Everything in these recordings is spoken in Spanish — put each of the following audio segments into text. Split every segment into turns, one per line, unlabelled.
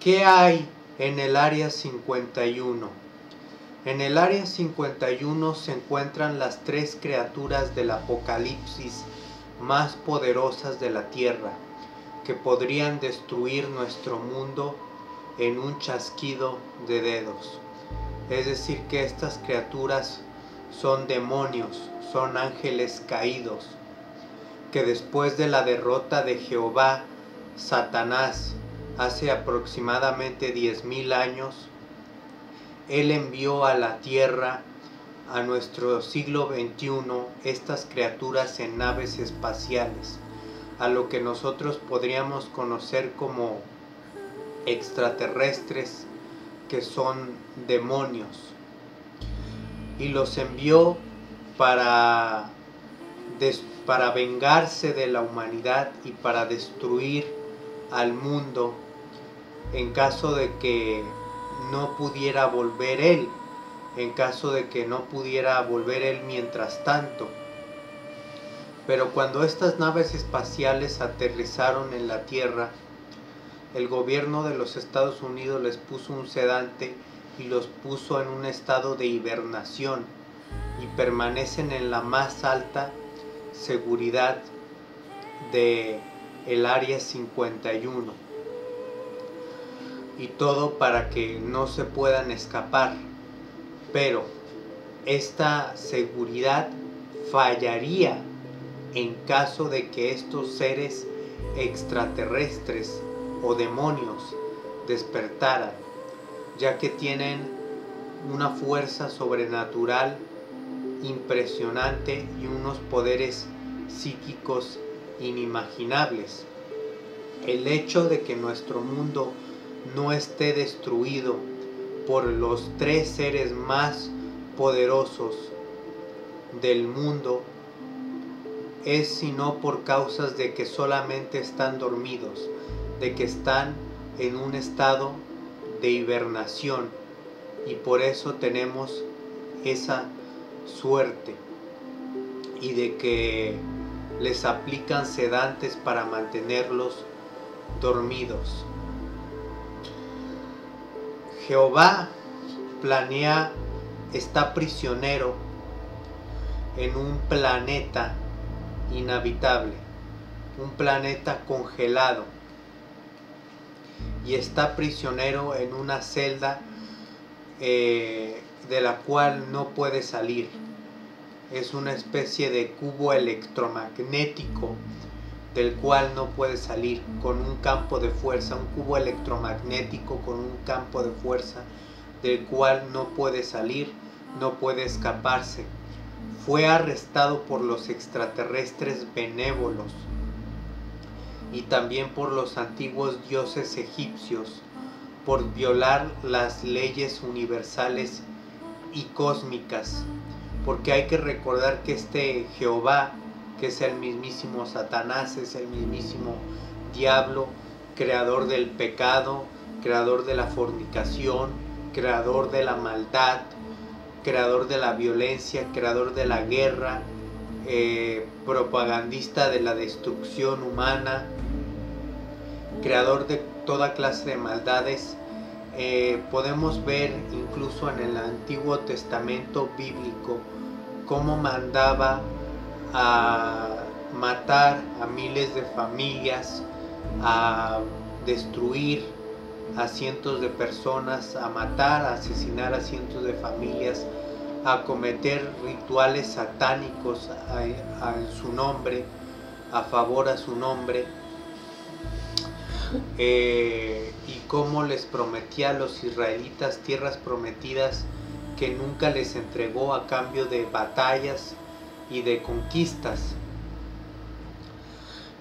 ¿Qué hay en el área 51? En el área 51 se encuentran las tres criaturas del Apocalipsis más poderosas de la Tierra, que podrían destruir nuestro mundo en un chasquido de dedos. Es decir, que estas criaturas son demonios, son ángeles caídos, que después de la derrota de Jehová, Satanás, hace aproximadamente 10.000 años, él envió a la tierra, a nuestro siglo XXI, estas criaturas en naves espaciales, a lo que nosotros podríamos conocer como extraterrestres, que son demonios. Y los envió para, para vengarse de la humanidad y para destruir al mundo en caso de que no pudiera volver él, en caso de que no pudiera volver él mientras tanto. Pero cuando estas naves espaciales aterrizaron en la Tierra, el gobierno de los Estados Unidos les puso un sedante y los puso en un estado de hibernación y permanecen en la más alta seguridad de el área 51 y todo para que no se puedan escapar pero esta seguridad fallaría en caso de que estos seres extraterrestres o demonios despertaran ya que tienen una fuerza sobrenatural impresionante y unos poderes psíquicos inimaginables. El hecho de que nuestro mundo no esté destruido por los tres seres más poderosos del mundo es sino por causas de que solamente están dormidos, de que están en un estado de hibernación y por eso tenemos esa suerte y de que les aplican sedantes para mantenerlos dormidos. Jehová planea, está prisionero en un planeta inhabitable, un planeta congelado, y está prisionero en una celda eh, de la cual no puede salir. Es una especie de cubo electromagnético del cual no puede salir con un campo de fuerza, un cubo electromagnético con un campo de fuerza del cual no puede salir, no puede escaparse. Fue arrestado por los extraterrestres benévolos y también por los antiguos dioses egipcios por violar las leyes universales y cósmicas, porque hay que recordar que este Jehová, que es el mismísimo Satanás, es el mismísimo diablo, creador del pecado, creador de la fornicación, creador de la maldad, creador de la violencia, creador de la guerra, eh, propagandista de la destrucción humana, creador de toda clase de maldades, eh, podemos ver incluso en el Antiguo Testamento bíblico cómo mandaba a matar a miles de familias, a destruir a cientos de personas, a matar, a asesinar a cientos de familias, a cometer rituales satánicos a, su nombre, a favor a su nombre. Eh, y cómo les prometía a los israelitas tierras prometidas que nunca les entregó a cambio de batallas y de conquistas.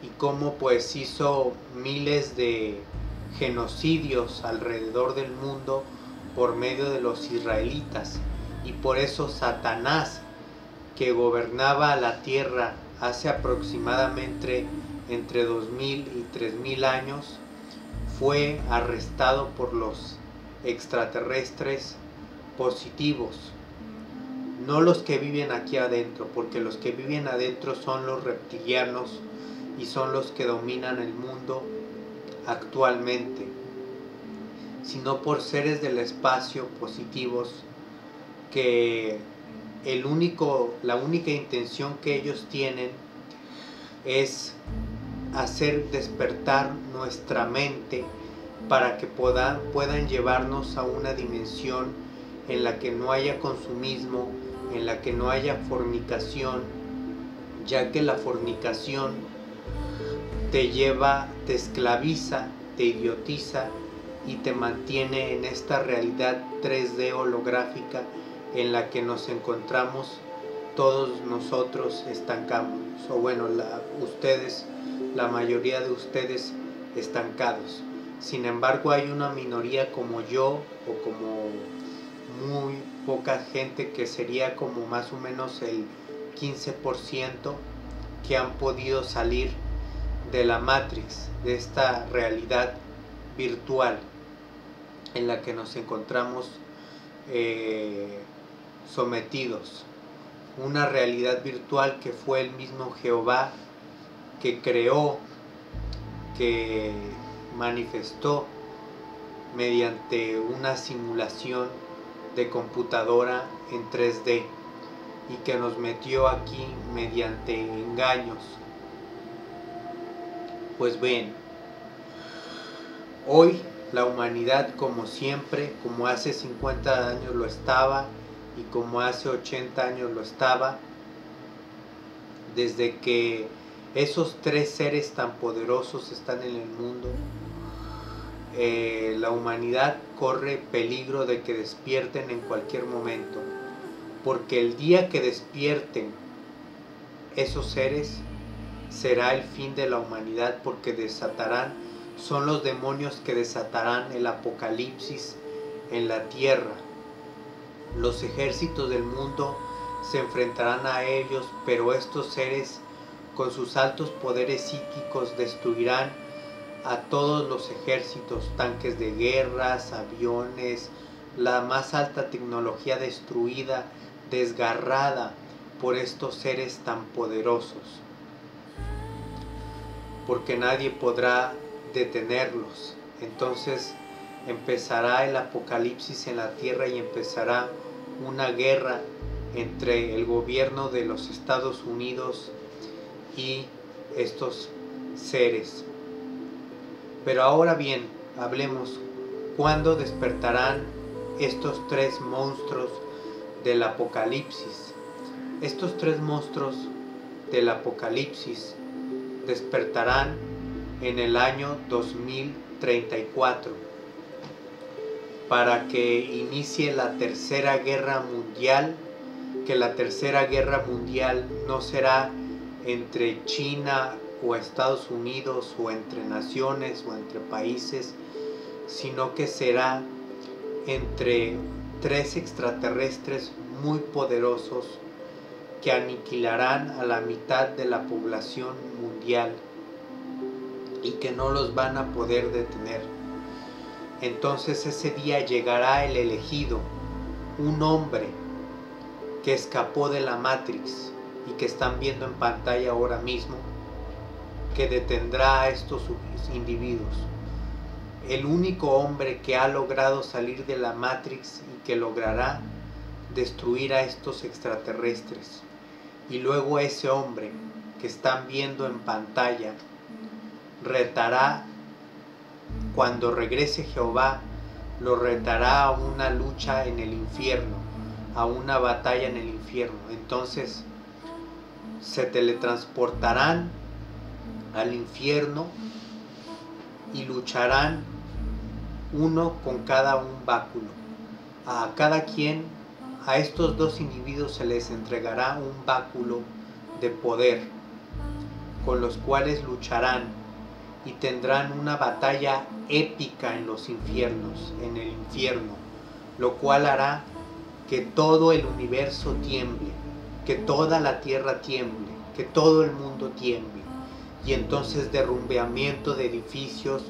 Y cómo pues hizo miles de genocidios alrededor del mundo por medio de los israelitas. Y por eso Satanás, que gobernaba la tierra hace aproximadamente entre 2000 y 3000 años, fue arrestado por los extraterrestres positivos, no los que viven aquí adentro, porque los que viven adentro son los reptilianos y son los que dominan el mundo actualmente. sino por seres del espacio positivos que el único, la única intención que ellos tienen es hacer despertar nuestra mente para que puedan, puedan llevarnos a una dimensión en la que no haya consumismo, en la que no haya fornicación, ya que la fornicación te lleva, te esclaviza, te idiotiza y te mantiene en esta realidad 3D holográfica en la que nos encontramos todos nosotros estancados, o bueno, ustedes, la mayoría de ustedes estancados. Sin embargo, hay una minoría como yo o como muy poca gente que sería como más o menos el 15% que han podido salir de la Matrix, de esta realidad virtual en la que nos encontramos eh, sometidos. Una realidad virtual que fue el mismo Jehová que creó, que manifestó mediante una simulación de computadora en 3D y que nos metió aquí mediante engaños. Pues bien, hoy la humanidad como siempre, como hace 50 años lo estaba y como hace 80 años lo estaba, desde que esos tres seres tan poderosos están en el mundo, eh, la humanidad corre peligro de que despierten en cualquier momento, porque el día que despierten esos seres será el fin de la humanidad porque desatarán, son los demonios que desatarán el apocalipsis en la tierra. Los ejércitos del mundo se enfrentarán a ellos, pero estos seres con sus altos poderes psíquicos destruirán a todos los ejércitos, tanques de guerras, aviones, la más alta tecnología destruida, desgarrada por estos seres tan poderosos. Porque nadie podrá detenerlos. Entonces empezará el apocalipsis en la tierra y empezará una guerra entre el gobierno de los Estados Unidos y estos seres. Pero ahora bien, hablemos, ¿cuándo despertarán estos tres monstruos del Apocalipsis? Estos tres monstruos del Apocalipsis despertarán en el año 2034 para que inicie la tercera guerra mundial, que la tercera guerra mundial no será entre China o Estados Unidos o entre naciones o entre países, sino que será entre tres extraterrestres muy poderosos que aniquilarán a la mitad de la población mundial y que no los van a poder detener. Entonces ese día llegará el elegido, un hombre que escapó de la Matrix y que están viendo en pantalla ahora mismo, que detendrá a estos individuos. El único hombre que ha logrado salir de la Matrix y que logrará destruir a estos extraterrestres. Y luego ese hombre que están viendo en pantalla retará, cuando regrese Jehová, lo retará a una lucha en el infierno, a una batalla en el infierno. Entonces se teletransportarán al infierno y lucharán uno con cada un báculo. A cada quien, a estos dos individuos se les entregará un báculo de poder, con los cuales lucharán y tendrán una batalla épica en los infiernos, en el infierno, lo cual hará que todo el universo tiemble, que toda la tierra tiemble, que todo el mundo tiemble y entonces derrumbeamiento de edificios,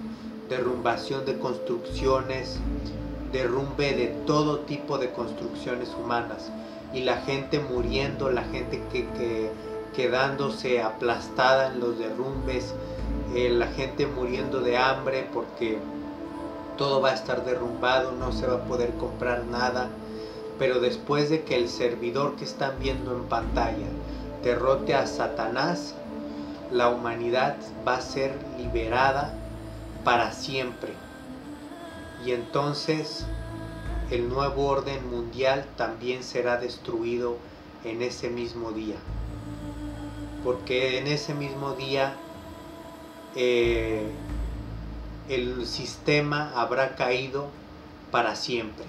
derrumbación de construcciones, derrumbe de todo tipo de construcciones humanas. Y la gente muriendo, la gente que, quedándose aplastada en los derrumbes, eh, la gente muriendo de hambre porque todo va a estar derrumbado, no se va a poder comprar nada, pero después de que el servidor que están viendo en pantalla derrote a Satanás, la humanidad va a ser liberada para siempre. Y entonces el nuevo orden mundial también será destruido en ese mismo día. Porque en ese mismo día eh, el sistema habrá caído para siempre.